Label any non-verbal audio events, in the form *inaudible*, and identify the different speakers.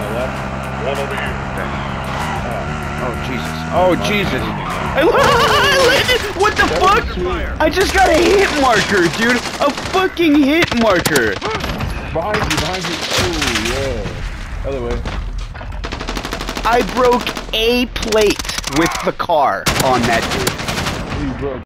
Speaker 1: One over here.
Speaker 2: Oh, oh Jesus! Oh, oh Jesus! I, landed. *laughs* What the fuck? I just got a hit marker, dude. A fucking hit marker.
Speaker 1: Behind you, behind you. Oh, yeah. Other way.
Speaker 2: I broke a plate with the car on that dude.
Speaker 1: You broke